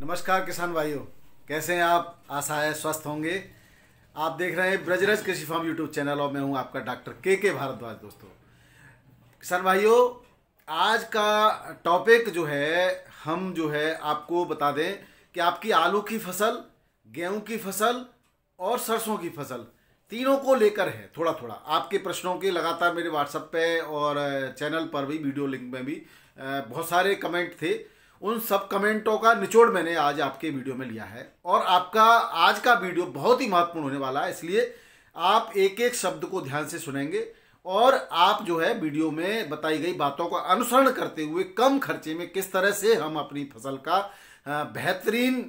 नमस्कार किसान भाइयों, कैसे हैं आप? आशा है स्वस्थ होंगे। आप देख रहे हैं ब्रजरज कृषि फार्म यूट्यूब चैनल और मैं हूँ आपका डॉक्टर के के भारद्वाज दोस्तों। किसान भाइयों, आज का टॉपिक जो है, हम जो है आपको बता दें कि आपकी आलू की फ़सल, गेहूँ की फ़सल और सरसों की फ़सल तीनों को लेकर है थोड़ा थोड़ा आपके प्रश्नों के लगातार मेरे व्हाट्सएप पे और चैनल पर भी, वीडियो लिंक में भी बहुत सारे कमेंट थे। उन सब कमेंटों का निचोड़ मैंने आज आपके वीडियो में लिया है। और आपका आज का वीडियो बहुत ही महत्वपूर्ण होने वाला है, इसलिए आप एक एक शब्द को ध्यान से सुनेंगे और आप जो है वीडियो में बताई गई बातों का अनुसरण करते हुए कम खर्चे में किस तरह से हम अपनी फ़सल का बेहतरीन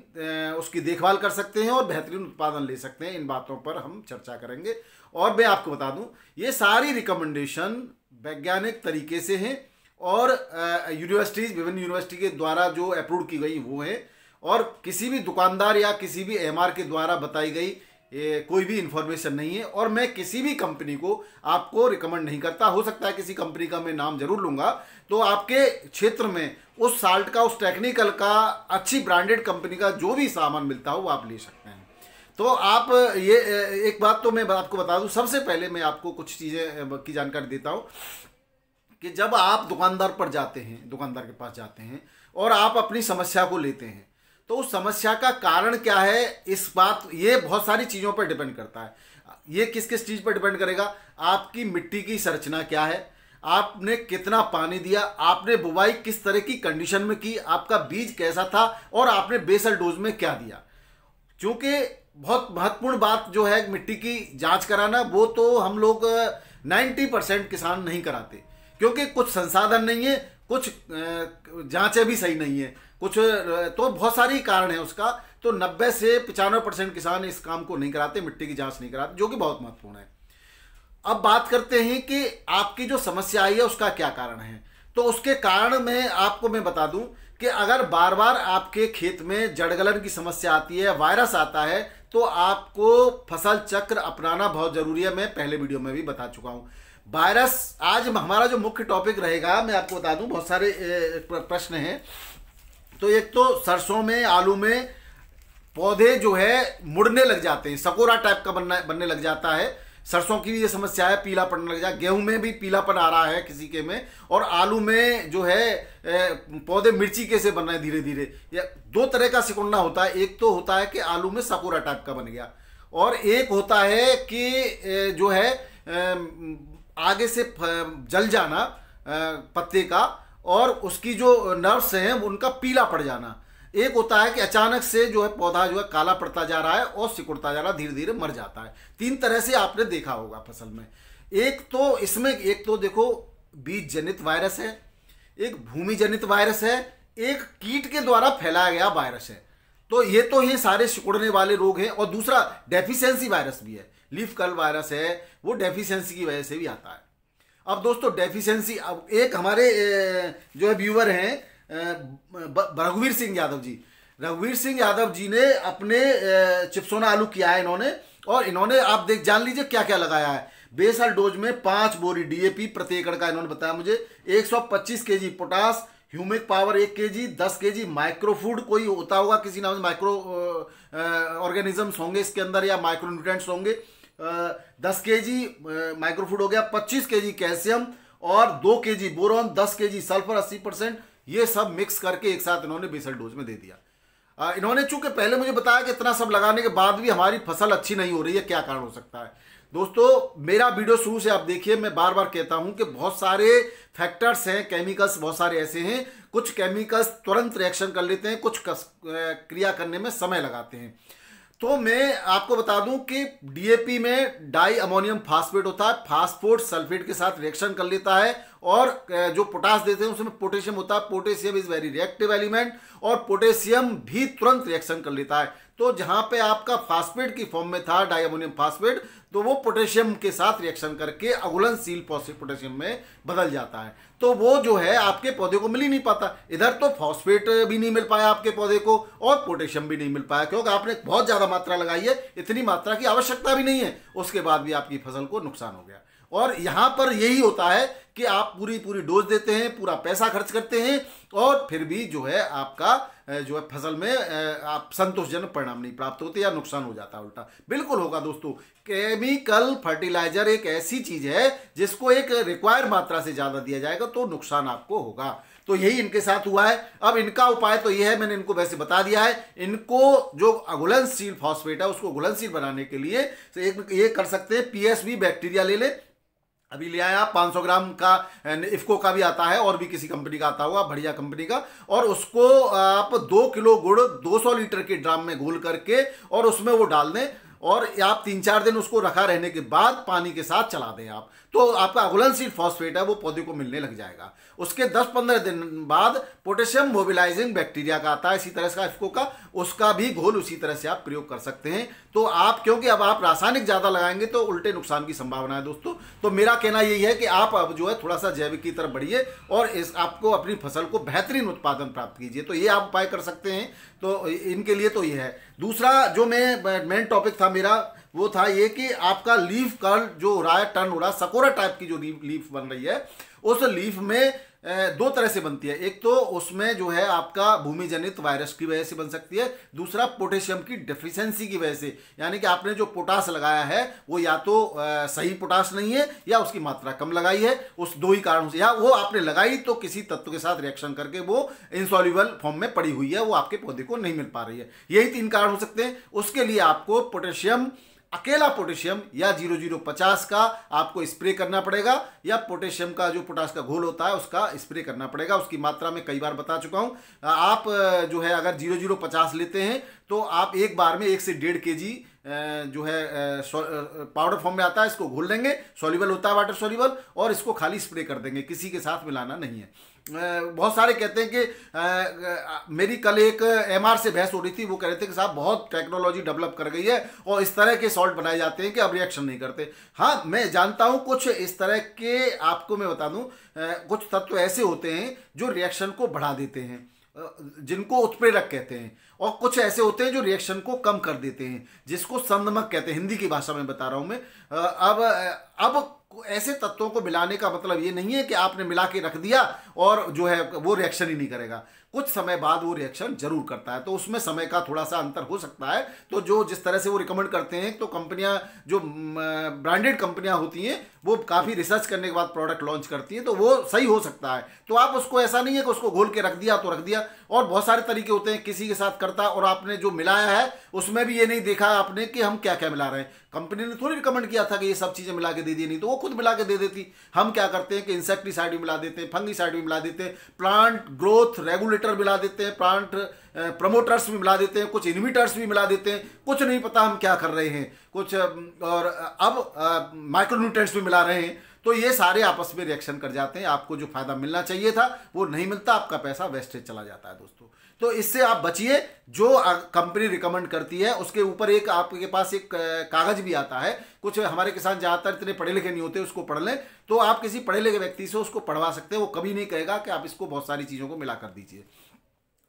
उसकी देखभाल कर सकते हैं और बेहतरीन उत्पादन ले सकते हैं, इन बातों पर हम चर्चा करेंगे। और मैं आपको बता दूँ, ये सारी रिकमेंडेशन वैज्ञानिक तरीके से हैं। और यूनिवर्सिटीज़ विभिन्न यूनिवर्सिटी के द्वारा जो अप्रूव की गई वो है। और किसी भी दुकानदार या किसी भी एमआर के द्वारा बताई गई, ये कोई भी इन्फॉर्मेशन नहीं है। और मैं किसी भी कंपनी को आपको रिकमेंड नहीं करता। हो सकता है किसी कंपनी का मैं नाम ज़रूर लूँगा। तो आपके क्षेत्र में उस साल्ट का, उस टेक्निकल का, अच्छी ब्रांडेड कंपनी का जो भी सामान मिलता हो, वो आप ले सकते हैं। तो आप ये एक बात तो मैं आपको बता दूँ। सबसे पहले मैं आपको कुछ चीज़ें की जानकारी देता हूँ। कि जब आप दुकानदार पर जाते हैं, दुकानदार के पास जाते हैं और आप अपनी समस्या को लेते हैं तो उस समस्या का कारण क्या है? इस बात, ये बहुत सारी चीज़ों पर डिपेंड करता है। ये किस किस चीज़ पर डिपेंड करेगा? आपकी मिट्टी की संरचना क्या है? आपने कितना पानी दिया? आपने बुवाई किस तरह की कंडीशन में की? आपका बीज कैसा था? और आपने बेसल डोज में क्या दिया? क्योंकि बहुत महत्वपूर्ण बात जो है मिट्टी की जाँच कराना, वो तो हम लोग 90 परसेंट किसान नहीं कराते। क्योंकि कुछ संसाधन नहीं है, कुछ जांचें भी सही नहीं है। कुछ तो बहुत सारी कारण है उसका। तो 90 से पचानवे परसेंट किसान इस काम को नहीं कराते, मिट्टी की जाँच नहीं कराते, जो कि बहुत महत्वपूर्ण है। अब बात करते हैं कि आपकी जो समस्या आई है, उसका क्या कारण है? तो उसके कारण में आपको मैं बता दूँ कि अगर बार बार आपके खेत में जड़गलन की समस्या आती है, वायरस आता है तो आपको फ़सल चक्र अपनाना बहुत ज़रूरी है। मैं पहले वीडियो में भी बता चुका हूँ। वायरस, आज हमारा जो मुख्य टॉपिक रहेगा, मैं आपको बता दूँ, बहुत सारे प्रश्न हैं। तो एक तो सरसों में, आलू में पौधे जो है, मुड़ने लग जाते हैं। सकोरा टाइप का बनना, बनने लग जाता है। सरसों की भी ये समस्या है, पीला पड़ने लग जाए गेहूँ में भी पीलापन आ रहा है किसी के में, और आलू में जो है पौधे मिर्ची कैसे बन रहे हैं धीरे धीरे या दो तरह का सिकुड़ना होता है। एक तो होता है कि आलू में सकोरा टाइप का बन गया, और एक होता है कि जो है आगे से जल जाना पत्ते का, और उसकी जो नर्व्स हैं, उनका पीला पड़ जाना। एक होता है कि अचानक से जो है, पौधा जो है, काला पड़ता जा रहा है और सिकुड़ता जा रहा है धीरे धीरे मर जाता है। तीन तरह से आपने देखा होगा फ़सल में। एक तो इसमें, एक तो देखो बीज जनित वायरस है, एक भूमि जनित वायरस है, एक कीट के द्वारा फैलाया गया वायरस है। तो ये तो ये सारे सिकुड़ने वाले रोग हैं, और दूसरा डेफिशिएंसी वायरस भी है। लीफ कल वायरस है, वो डेफिशिएंसी की वजह से भी आता है। अब दोस्तों डेफिशिएंसी अब एक हमारे जो है व्यूवर हैं रघुवीर सिंह यादव जी। रघुवीर सिंह यादव जी ने अपने चिपसोना आलू किया है इन्होंने, और इन्होंने, आप देख, जान लीजिए क्या क्या लगाया है। बेसल डोज में पाँच बोरी डीएपी प्रति एकड़ का इन्होंने बताया मुझे। 125 केजी पोटास, ह्यूमिक पावर एक के जी दस के जी माइक्रो फ़ूड, कोई होता होगा, किसी नाम से माइक्रो ऑर्गेनिजम्स होंगे इसके अंदर या माइक्रो न्यूट्रेंट्स होंगे। दस के जी माइक्रोफूड हो गया, पच्चीस के जी कैल्शियम और दो के जी बोरॉन, दस के जी सल्फ़र अस्सी परसेंट, ये सब मिक्स करके एक साथ इन्होंने बेसल डोज में दे दिया। इन्होंने चूँकि पहले मुझे बताया कि इतना सब लगाने के बाद भी हमारी फ़सल अच्छी नहीं हो रही है, क्या कारण हो सकता है? दोस्तों, मेरा वीडियो शुरू से आप देखिए, मैं बार बार कहता हूँ कि बहुत सारे फैक्टर्स हैं केमिकल्स बहुत सारे ऐसे हैं, कुछ केमिकल्स तुरंत रिएक्शन कर लेते हैं, कुछ क्रिया करने में समय लगाते हैं। तो मैं आपको बता दूँ कि डीएपी में डाई अमोनियम फास्फेट होता है, फास्फोट सल्फेट के साथ रिएक्शन कर लेता है और जो पोटास देते हैं, उसमें पोटेशियम होता है। Potassium is very reactive element और पोटेशियम भी तुरंत रिएक्शन कर लेता है। तो जहाँ पे आपका फास्फेट की फॉर्म में था डायमोनियम फास्फेट तो वो पोटेशियम के साथ रिएक्शन करके अगुलनशील पोटेशियम में बदल जाता है। तो वो जो है, आपके पौधे को मिल ही नहीं पाता। इधर तो फॉस्फेट भी नहीं मिल पाया आपके पौधे को और पोटेशियम भी नहीं मिल पाया, क्योंकि आपने बहुत ज़्यादा मात्रा लगाई है। इतनी मात्रा की आवश्यकता भी नहीं है। उसके बाद भी आपकी फ़सल को नुकसान हो गया। और यहाँ पर यही होता है कि आप पूरी पूरी डोज देते हैं, पूरा पैसा खर्च करते हैं और फिर भी जो है आपका जो है फ़सल में आप संतोषजनक परिणाम नहीं प्राप्त होते या नुकसान हो जाता है उल्टा। बिल्कुल होगा दोस्तों, केमिकल फर्टिलाइज़र एक ऐसी चीज़ है जिसको एक रिक्वायर मात्रा से ज़्यादा दिया जाएगा तो नुकसान आपको होगा। तो यही इनके साथ हुआ है। अब इनका उपाय तो यह है, मैंने इनको वैसे बता दिया है, इनको जो घुलनशील फॉस्फेट है उसको घुलनशील बनाने के लिए तो एक, ये कर सकते हैं पीएसबी बैक्टीरिया ले ले अभी ले आया 500 ग्राम का इफ्को का भी आता है, और भी किसी कंपनी का आता होगा बढ़िया कंपनी का। और उसको आप दो किलो गुड़ 200 लीटर के ड्राम में घोल करके, और उसमें वो डाल दें, और आप तीन चार दिन उसको रखा रहने के बाद पानी के साथ चला दें आप। तो आपका घुलनशील फॉस्फेट है, वो पौधे को मिलने लग जाएगा। उसके 10-15 दिन बाद पोटेशियम मोबिलाइजिंग बैक्टीरिया का आता है, इसी तरह का इफको का, उसका भी घोल उसी तरह से आप प्रयोग कर सकते हैं। तो आप, क्योंकि अब आप रासायनिक ज़्यादा लगाएँगे तो उल्टे नुकसान की संभावना है दोस्तों। तो मेरा कहना यही है कि आप अब जो है थोड़ा सा जैविक की तरफ़ बढ़िए और इस, आपको अपनी फ़सल को बेहतरीन उत्पादन प्राप्त कीजिए। तो ये आप उपाय कर सकते हैं। तो इनके लिए तो ये है। दूसरा जो मैं मेन टॉपिक था मेरा वो था ये कि आपका लीफ कर्ल जो हो रहा है, टर्न हो रहा है, सकोरा टाइप की जो लीफ बन रही है, उस लीफ में दो तरह से बनती है। एक तो उसमें जो है आपका भूमि जनित वायरस की वजह से बन सकती है, दूसरा पोटेशियम की डेफिशिएंसी की वजह से। यानी कि आपने जो पोटास लगाया है, वो या तो सही पोटास नहीं है, या उसकी मात्रा कम लगाई है, उस दो ही कारणों से। या वो आपने लगाई तो किसी तत्व के साथ रिएक्शन करके वो इंसॉल्यूबल फॉर्म में पड़ी हुई है, वो आपके पौधे को नहीं मिल पा रही है। यही तीन कारण हो सकते हैं। उसके लिए आपको पोटेशियम अकेला पोटेशियम या ज़ीरो ज़ीरो पचास का आपको स्प्रे करना पड़ेगा, या पोटेशियम का जो पोटास का घोल होता है, उसका स्प्रे करना पड़ेगा। उसकी मात्रा में कई बार बता चुका हूँ। आप जो है, अगर ज़ीरो ज़ीरो पचास लेते हैं तो आप एक बार में एक से डेढ़ के जी जो है पाउडर फॉर्म में आता है, इसको घोल देंगे सॉल्यूबल होता है, वाटर सॉल्यूबल, और इसको खाली स्प्रे कर देंगे। किसी के साथ मिलाना नहीं है। बहुत सारे कहते हैं कि मेरी कल एक एमआर से बहस हो रही थी, वो कह रहे थे कि साहब बहुत टेक्नोलॉजी डेवलप कर गई है और इस तरह के सॉल्ट बनाए जाते हैं कि अब रिएक्शन नहीं करते। हाँ मैं जानता हूँ कुछ इस तरह के, आपको मैं बता दूँ कुछ तत्व ऐसे होते हैं जो रिएक्शन को बढ़ा देते हैं जिनको उत्प्रेरक कहते हैं और कुछ ऐसे होते हैं जो रिएक्शन को कम कर देते हैं, जिसको संदमक कहते हैं। हिंदी की भाषा में बता रहा हूँ मैं। अब अब ऐसे तत्वों को मिलाने का मतलब ये नहीं है कि आपने मिला के रख दिया और जो है वो रिएक्शन ही नहीं करेगा। कुछ समय बाद वो रिएक्शन ज़रूर करता है। तो उसमें समय का थोड़ा सा अंतर हो सकता है। तो जो जिस तरह से वो रिकमेंड करते हैं तो कंपनियाँ, जो ब्रांडेड कंपनियाँ होती हैं, वो काफ़ी रिसर्च करने के बाद प्रोडक्ट लॉन्च करती हैं तो वो सही हो सकता है। तो आप उसको ऐसा नहीं है कि उसको घोल के रख दिया तो रख दिया। और बहुत सारे तरीके होते हैं, किसी के साथ करता और आपने जो मिलाया है, उसमें भी ये नहीं देखा आपने कि हम क्या क्या मिला रहे हैं। कंपनी ने थोड़ी रिकमेंड किया था कि ये सब चीज़ें मिला के दे दी, नहीं तो वो खुद मिला के दे देती। हम क्या करते हैं कि इंसेक्टिसाइड भी मिला देते हैं, फंगिसाइड भी मिला देते हैं, प्लांट ग्रोथ रेगुलेटर मिला देते हैं, प्लांट प्रमोटर्स भी मिला देते हैं, कुछ इन्विटर्स भी मिला देते हैं, कुछ नहीं पता हम क्या कर रहे हैं, कुछ और अब माइक्रोन्यूट्रेंट्स भी मिला रहे हैं। तो ये सारे आपस में रिएक्शन कर जाते हैं, आपको जो फ़ायदा मिलना चाहिए था, वो नहीं मिलता, आपका पैसा वेस्टेज चला जाता है दोस्तों। तो इससे आप बचिए, जो कंपनी रिकमेंड करती है, उसके ऊपर एक आपके पास एक कागज़ भी आता है। कुछ हमारे किसान ज़्यादातर इतने पढ़े लिखे नहीं होते, उसको पढ़ लें तो आप किसी पढ़े लिखे व्यक्ति से उसको पढ़वा सकते हैं। वो कभी नहीं कहेगा कि आप इसको बहुत सारी चीज़ों को मिला कर दीजिए।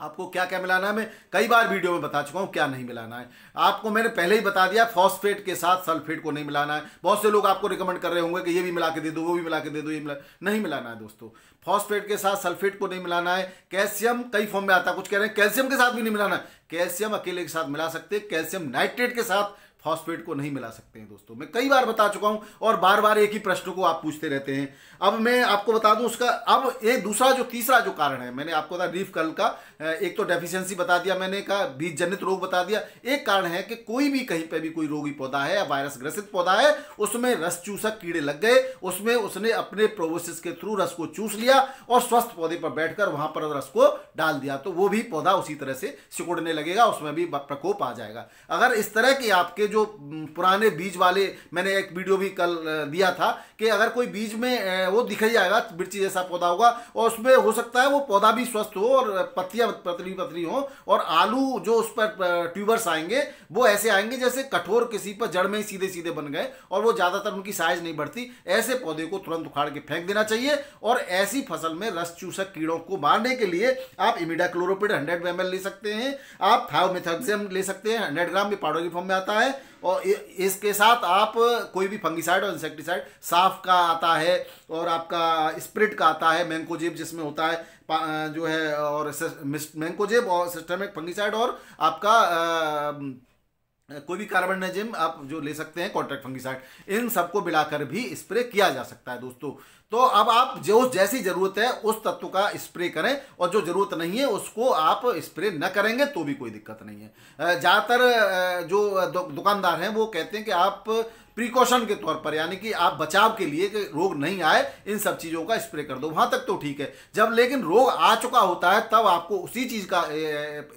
आपको क्या क्या मिलाना है, मैं कई बार वीडियो में बता चुका हूँ क्या नहीं मिलाना है। आपको मैंने पहले ही बता दिया फॉस्फेट के साथ सल्फेट को नहीं मिलाना है। बहुत से लोग आपको रिकमेंड कर रहे होंगे कि ये भी मिला के दे दो, वो भी मिला के दे दो, ये मिला, नहीं मिलाना है दोस्तों। फॉस्फेट के साथ सल्फेट को नहीं मिलाना है। कैल्शियम कई फॉर्म में आता कुछ कह रहे हैं, कैल्शियम के साथ भी नहीं मिलाना है। कैल्शियम अकेले के साथ मिला सकते, कैल्शियम नाइट्रेट के साथ फॉस्फेट को नहीं मिला सकते हैं दोस्तों। मैं कई बार बता चुका हूँ और बार बार एक ही प्रश्न को आप पूछते रहते हैं। अब मैं आपको बता दूँ उसका, अब एक दूसरा जो तीसरा जो कारण है, मैंने आपको बताया रीफ कल का एक तो डेफिशिएंसी बता दिया मैंने कहा बीज जनित रोग बता दिया। एक कारण है कि कोई भी कहीं पर भी कोई रोगी पौधा है या वायरस ग्रसित पौधा है, उसमें रस चूसक कीड़े लग गए, उसमें उसने अपने प्रोवोसिस के थ्रू रस को चूस लिया और स्वस्थ पौधे पर बैठकर वहाँ पर रस को डाल दिया तो वो भी पौधा उसी तरह से सिकुड़ने लगेगा, उसमें भी प्रकोप आ जाएगा। अगर इस तरह के आपके जो पुराने बीज वाले, मैंने एक वीडियो भी कल दिया था कि अगर कोई बीज में वो दिख जाएगा, मिर्ची जैसा पौधा होगा, और उसमें हो सकता है वो पौधा भी स्वस्थ हो और पत्तियाँ, पतली पतली हो, और आलू जो उस पर ट्यूबर्स आएँगे, वो ऐसे आएँगे जैसे कठोर किसी पर जड़ में ही सीधे सीधे बन गए, और वो ज़्यादातर उनकी साइज़ नहीं बढ़ती। ऐसे पौधे को तुरंत उखाड़ के फेंक देना चाहिए, और ऐसी फ़सल में रस चूसक कीड़ों को मारने के लिए आप इमिडा क्लोरोपिड हंड्रेड एम ले सकते हैं, आप थायोमिथक्सियम ले सकते हैं, हंड्रेड ग्राम भी पाउडर की फॉर्म में आता है और इसके साथ आप कोई भी फंगिसाइड और इंसेक्टिसाइड साफ़ का आता है और आपका स्प्रिट का आता है मैंकोजेब जिसमें होता है जो है, और मैंकोजेब और सिस्टमिक फंगिसाइड और आपका कोई भी कार्बन आप जो ले सकते हैं कॉन्ट्रैक्ट फंगिसाइड इन सबको मिलाकर भी स्प्रे किया जा सकता है दोस्तों। तो अब आप जो जैसी ज़रूरत है, उस तत्व का स्प्रे करें और जो ज़रूरत नहीं है, उसको आप स्प्रे न करेंगे तो भी कोई दिक्कत नहीं है। ज़्यादातर जो दुकानदार हैं, वो कहते हैं कि आप प्रिकॉशन के तौर पर, यानी कि आप बचाव के लिए कि रोग नहीं आए, इन सब चीज़ों का स्प्रे कर दो। वहाँ तक तो ठीक है। जब लेकिन रोग आ चुका होता है, तब आपको उसी चीज़ का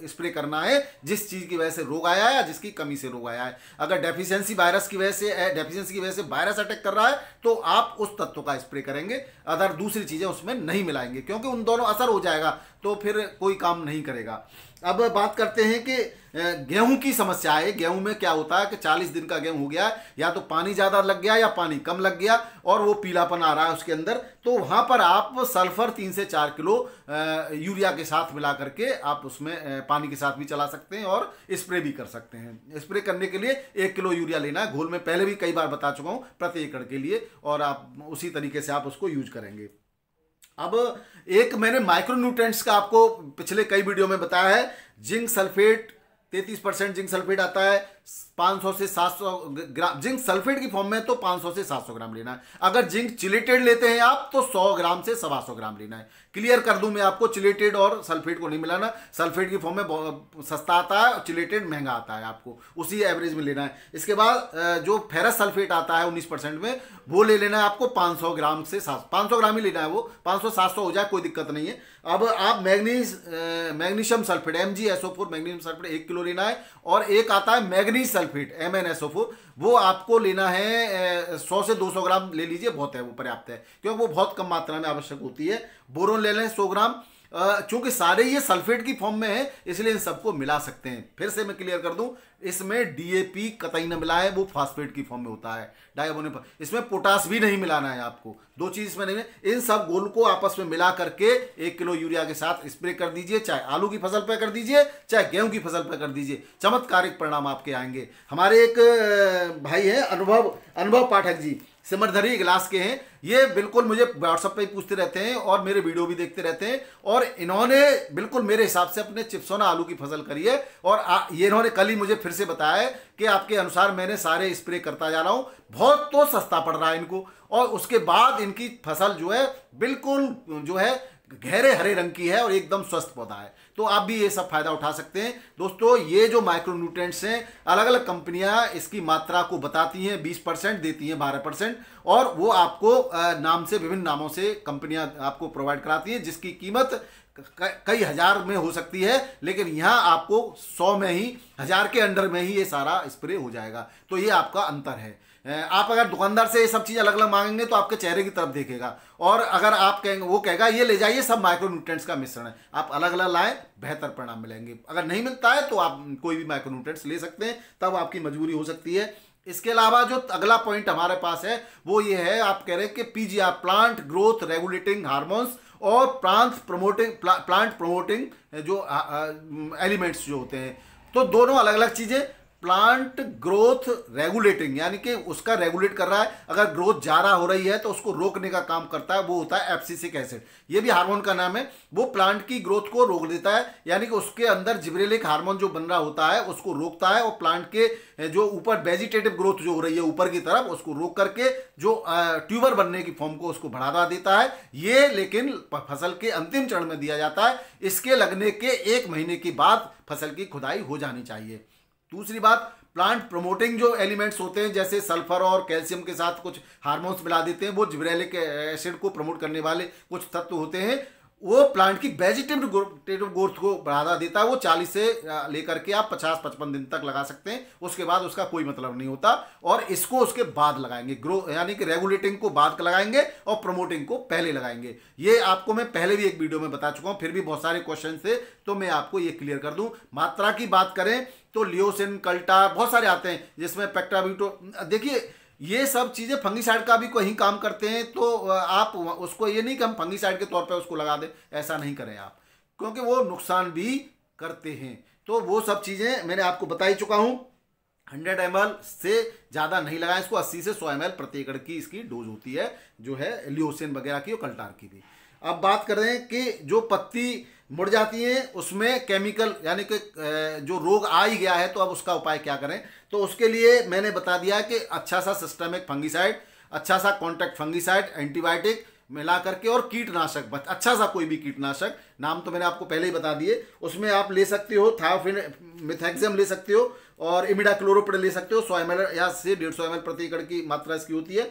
स्प्रे करना है, जिस चीज़ की वजह से रोग आया है या जिसकी कमी से रोग आया है। अगर डेफिशिएंसी वायरस की वजह से डेफिशिएंसी की वजह से वायरस अटैक कर रहा है तो आप उस तत्व का स्प्रे करेंगे। अदर दूसरी चीज़ें उसमें नहीं मिलाएँगे, क्योंकि उन दोनों असर हो जाएगा तो फिर कोई काम नहीं करेगा। अब बात करते हैं कि गेहूँ की समस्या है। गेहूँ में क्या होता है कि 40 दिन का गेहूँ हो गया, या तो पानी ज़्यादा लग गया या पानी कम लग गया और वो पीलापन आ रहा है उसके अंदर। तो वहाँ पर आप सल्फ़र तीन से चार किलो यूरिया के साथ मिला करके आप उसमें पानी के साथ भी चला सकते हैं और स्प्रे भी कर सकते हैं। स्प्रे करने के लिए एक किलो यूरिया लेना है। घोल में पहले भी कई बार बता चुका हूँ, प्रति एकड़ के लिए और आप उसी तरीके से आप उसको यूज़ करेंगे। अब एक मैंने माइक्रोन्यूट्रेंट्स का आपको पिछले कई वीडियो में बताया है। जिंक सल्फेट तैतीस परसेंट जिंक सल्फेट आता है 500 से 700 ग्राम, जिंक सल्फेट की फॉर्म में तो 500 से 700 ग्राम लेना है। अगर जिंक चिलेटेड लेते हैं आप तो 100 ग्राम से सवा सौ ग्राम लेना है। क्लियर कर दूँ मैं आपको, चिलेटेड और सल्फेट को नहीं मिलाना। सल्फेट की फॉर्म में सस्ता आता है और चिलेटेड महँगा आता है आपको, उसी एवरेज में लेना है। इसके बाद जो फेरस सल्फेट आता है उन्नीस में, वो ले लेना है आपको 500 ग्राम से सात पाँच ग्राम ही लेना है वो 500 700 हो जाए, कोई दिक्कत नहीं है। अब आप manganese magnesium sulphate M G magnesium sulphate एक किलो लेना है, और एक आता है manganese sulphate M N S O four वो आपको लेना है सौ से दो सौ ग्राम ले लीजिए, बहुत है, वो पर्याप्त है, क्योंकि वो बहुत कम मात्रा में आवश्यक होती है। बोरोन ले लें सौ ग्राम चूँकि सारे ये सल्फेट की फॉर्म में है, इसलिए इन सबको मिला सकते हैं। फिर से मैं क्लियर कर दूँ, इसमें डीएपी कतई न मिला है, वो फास्फेट की फॉर्म में होता है डायबोनिक इसमें पोटास भी नहीं मिलाना है आपको। दो चीज़ इसमें नहीं है। इन सब गोल को आपस में मिला करके एक किलो यूरिया के साथ स्प्रे कर दीजिए, चाहे आलू की फ़सल पर कर दीजिए, चाहे गेहूँ की फ़सल पर कर दीजिए। चमत्कारिक परिणाम आपके आएँगे। हमारे एक भाई है, अनुभव अनुभव पाठक जी। सिमरधरी गिलास के हैं। ये बिल्कुल मुझे व्हाट्सअप पे पूछते रहते हैं और मेरे वीडियो भी देखते रहते हैं और इन्होंने बिल्कुल मेरे हिसाब से अपने चिप्सोना आलू की फ़सल करी है और आ, ये इन्होंने कल ही मुझे फिर से बताया है कि आपके अनुसार मैंने सारे स्प्रे करता जा रहा हूँ। बहुत तो सस्ता पड़ रहा है इनको और उसके बाद इनकी फ़सल जो है बिल्कुल जो है गहरे हरे रंग की है और एकदम स्वस्थ पौधा है। तो आप भी ये सब फ़ायदा उठा सकते हैं। दोस्तों, ये जो माइक्रो न्यूट्रेंट्स हैं अलग अलग कंपनियाँ इसकी मात्रा को बताती हैं 20 परसेंट देती हैं 12 परसेंट, और वो आपको नाम से, विभिन्न नामों से कंपनियाँ आपको प्रोवाइड कराती हैं, जिसकी कीमत कई हज़ार में हो सकती है, लेकिन यहाँ आपको सौ में ही, हज़ार के अंडर में ही ये सारा स्प्रे हो जाएगा। तो ये आपका अंतर है। आप अगर दुकानदार से ये सब चीज़ अलग अलग मांगेंगे तो आपके चेहरे की तरफ़ देखेगा। और अगर आप कहेंगे, वो कहेगा, ये ले जाइए, सब माइक्रोन्यूट्रेंट्स का मिश्रण है। आप अलग अलग लाएँ, बेहतर परिणाम मिलेंगे। अगर नहीं मिलता है तो आप कोई भी माइक्रोन्यूट्रेंट्स ले सकते हैं, तब आपकी मजबूरी हो सकती है। इसके अलावा जो अगला पॉइंट हमारे पास है, वो ये है, आप कह रहे हैं कि PGR plant growth regulating hormones और प्लांट प्रमोटिंग प्लांट प्रमोटिंग जो एलिमेंट्स जो होते हैं। तो दोनों अलग अलग चीज़ें प्लांट ग्रोथ रेगुलेटिंग, यानी कि उसका रेगुलेट कर रहा है। अगर ग्रोथ ज़्यादा हो रही है तो उसको रोकने का काम करता है, वो होता है एप्सिसिक एसिड ये भी हार्मोन का नाम है। वो प्लांट की ग्रोथ को रोक देता है, यानी कि उसके अंदर जिब्रेलिक हार्मोन जो बन रहा होता है, उसको रोकता है, और प्लांट के जो ऊपर वेजिटेटिव ग्रोथ जो हो रही है, ऊपर की तरफ़, उसको रोक करके जो ट्यूबर बनने की फॉर्म को उसको बढ़ावा देता है। ये लेकिन फ़सल के अंतिम चरण में दिया जाता है। इसके लगने के एक महीने के बाद फ़सल की खुदाई हो जानी चाहिए। दूसरी बात प्लांट प्रमोटिंग जो एलिमेंट्स होते हैं, जैसे सल्फ़र और कैल्शियम के साथ कुछ हार्मोन्स मिला देते हैं, वो जिब्रेलिक एसिड को प्रमोट करने वाले कुछ तत्व होते हैं। वो प्लांट की वेजिटेटिव ग्रोथ को बढ़ावा देता है, वो 40 से लेकर के आप 50-55 दिन तक लगा सकते हैं। उसके बाद उसका कोई मतलब नहीं होता और इसको उसके बाद लगाएँगे। ग्रो यानी कि रेगुलेटिंग को बाद लगाएँगे और प्रमोटिंग को पहले लगाएँगे। ये आपको मैं पहले भी एक वीडियो में बता चुका हूँ, फिर भी बहुत सारे क्वेश्चन थे तो मैं आपको ये क्लियर कर दूँ। मात्रा की बात करें तो लियोसिन कल्टा बहुत सारे आते हैं, जिसमें पेक्टाबिटो देखिए ये सब चीज़ें फंगीसाइड का भी कहीं काम करते हैं तो आप उसको ये नहीं कि हम फंगीसाइड के तौर पे उसको लगा दें, ऐसा नहीं करें आप। क्योंकि वो नुकसान भी करते हैं। तो वो सब चीज़ें मैंने आपको बता ही चुका हूँ। हंड्रेड एम से ज़्यादा नहीं लगाएँ, इसको अस्सी से सौ एम एल प्रति एकड़ की इसकी डोज होती है, जो है लियोसिन वगैरह की और कल्टार की भी। अब बात कर रहे हैं कि जो पत्ती मुड़ जाती हैं, उसमें केमिकल यानी कि जो रोग आ ही गया है तो अब उसका उपाय क्या करें? तो उसके लिए मैंने बता दिया कि अच्छा सा सिस्टमिक फंगिसाइड अच्छा सा कॉन्टैक्ट फंगिसाइड एंटीबायोटिक मिला करके और कीटनाशक अच्छा सा कोई भी कीटनाशक, नाम तो मैंने आपको पहले ही बता दिए, उसमें आप ले सकते हो थायोफिन मिथेक्सियम ले सकते हो और इमिडा क्लोरोपिड ले सकते हो सौ एम या से डेढ़ सौ एम प्रति एकड़ की मात्रा इसकी होती है।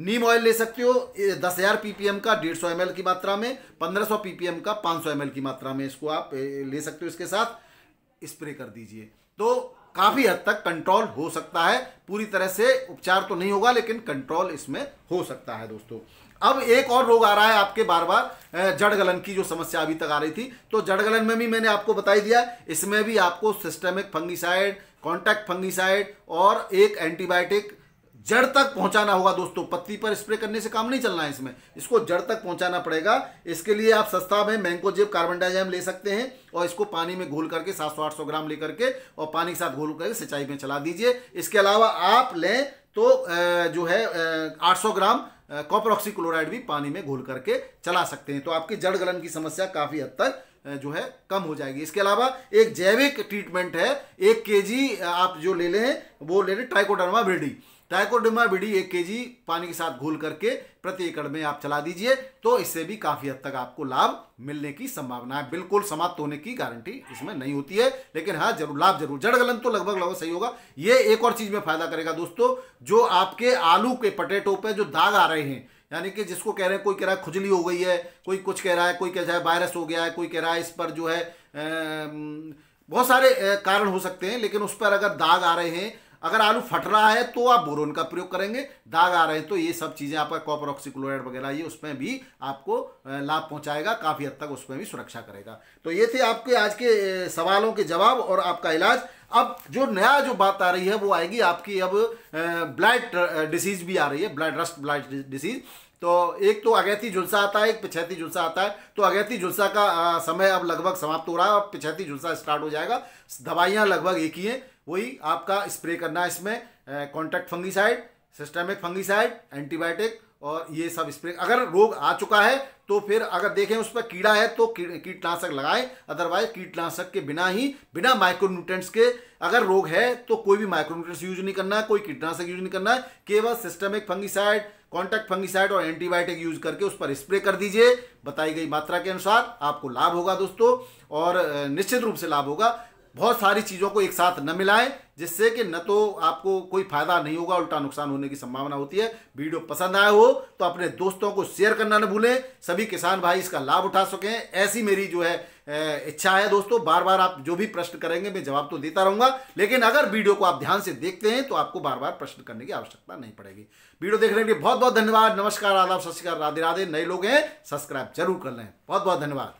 नीम ऑयल ले सकते हो दस हज़ार पीपीएम का, डेढ़ सौ एमएल की मात्रा में, पंद्रह सौ पीपीएम का, पाँच सौ एमएल की मात्रा में इसको आप ले सकते हो इसके साथ। स्प्रे कर दीजिए। तो काफ़ी हद तक कंट्रोल हो सकता है। पूरी तरह से उपचार तो नहीं होगा, लेकिन कंट्रोल इसमें हो सकता है दोस्तों। अब एक और रोग आ रहा है आपके बार बार जड़ गलन की जो समस्या अभी तक आ रही थी। तो जड़ गलन में भी मैंने आपको बताई दिया, इसमें भी आपको सिस्टमिक फंगिसाइड कॉन्टैक्ट फंगिसाइड और एक एंटीबायोटिक जड़ तक पहुंचाना होगा दोस्तों। पत्ती पर स्प्रे करने से काम नहीं चलना है इसमें। इसको जड़ तक पहुंचाना पड़ेगा। इसके लिए आप सस्ता में मैंको जेब कार्बन डाइजाम ले सकते हैं और इसको पानी में घोल करके 700 800 ग्राम लेकर के और पानी के साथ घोल करके सिंचाई में चला दीजिए। इसके अलावा आप लें तो जो है आठ सौ ग्राम कॉपर ऑक्सीक्लोराइड भी पानी में घोल करके चला सकते हैं। तो आपकी जड़ गलन की समस्या काफ़ी हद तक जो है, कम हो जाएगी। इसके अलावा एक जैविक ट्रीटमेंट है। एक केजी आप जो ले लें, वो ले लें ट्राइकोडर्मा ब्रिडी ट्राइकोडर्मा बिडी एक के पानी के साथ घोल करके प्रति एकड़ में आप चला दीजिए तो इससे भी काफ़ी हद तक आपको लाभ मिलने की संभावना है। बिल्कुल समाप्त होने की गारंटी इसमें नहीं होती है, लेकिन हाँ ज़रूर, लाभ ज़रूर। जड़ गलन तो लगभग लगभग सही होगा। ये एक और चीज़ में फ़ायदा करेगा दोस्तों, जो आपके आलू के पटेटो पे जो दाग आ रहे हैं, यानी कि जिसको कह रहे हैं, कोई कह रहा है खुजली हो गई है, कोई कुछ कह रहा है, कोई कह रहा है वायरस हो गया है, कोई कह रहा है इस पर जो है बहुत सारे कारण हो सकते हैं, लेकिन उस पर अगर दाग आ रहे हैं अगर आलू फट रहा है तो आप बोरोन का प्रयोग करेंगे। दाग आ रहे हैं तो ये सब चीज़ें आपका कॉपर ऑक्सीक्लोराइड वगैरह ये उसमें भी आपको लाभ पहुंचाएगा काफ़ी हद तक उसमें भी सुरक्षा करेगा। तो ये थे आपके आज के सवालों के जवाब और आपका इलाज। अब जो नया जो बात आ रही है वो आएगी आपकी अब ब्लड डिसीज भी आ रही है ब्लड रस्ट ब्लड डिसीज तो एक तो अगैती झुलसा आता है एक पिछैती झुलसा आता है। तो अगैती झुलसा का आ, समय अब लगभग समाप्त हो रहा है और पिछैती झुलसा स्टार्ट हो जाएगा। दवाइयाँ लगभग एक ही हैं। वही आपका स्प्रे करना है इसमें contact fungicide systemic fungicide antibiotic और ये सब स्प्रे अगर रोग आ चुका है तो फिर अगर देखें उस पर कीड़ा है तो कीटनाशक लगाएँ। अदरवाइज़ कीटनाशक के बिना ही, बिना माइक्रोन्यूट्रेंट्स के अगर रोग है तो कोई भी माइक्रोन्यूट्रेंट्स यूज़ नहीं करना है, कोई कीटनाशक यूज़ नहीं करना है। केवल सिस्टमिक फंगीसाइड कॉन्टैक्ट फंगीसाइड और एंटीबायोटिक यूज़ करके उस पर स्प्रे कर दीजिए। बताई गई मात्रा के अनुसार आपको लाभ होगा दोस्तों, और निश्चित रूप से लाभ होगा। बहुत सारी चीज़ों को एक साथ न मिलाएँ, जिससे कि न तो आपको कोई फ़ायदा नहीं होगा, उल्टा नुकसान होने की संभावना होती है। वीडियो पसंद आया हो तो अपने दोस्तों को शेयर करना न भूलें। सभी किसान भाई इसका लाभ उठा सकें। ऐसी मेरी जो है इच्छा है दोस्तों बार बार आप जो भी प्रश्न करेंगे, मैं जवाब तो देता रहूँगा। लेकिन अगर वीडियो को आप ध्यान से देखते हैं तो आपको बार बार प्रश्न करने की आवश्यकता नहीं पड़ेगी। वीडियो देखने के लिए बहुत बहुत धन्यवाद। नमस्कार, आदाब, सत राधे राधे नए लोग हैं, सब्सक्राइब ज़रूर कर लें। बहुत बहुत धन्यवाद।